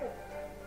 そ。